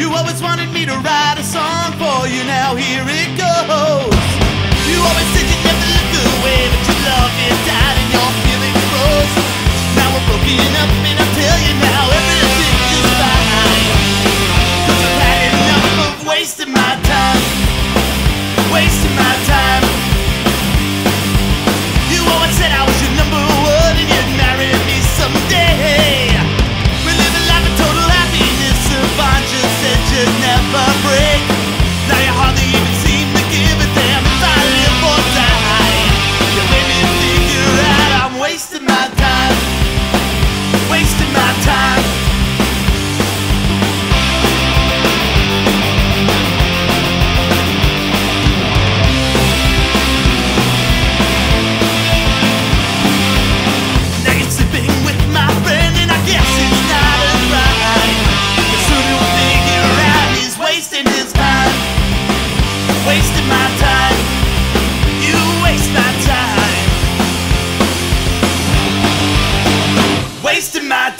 You always wanted me to write a song for up wasting my time. You my time. My.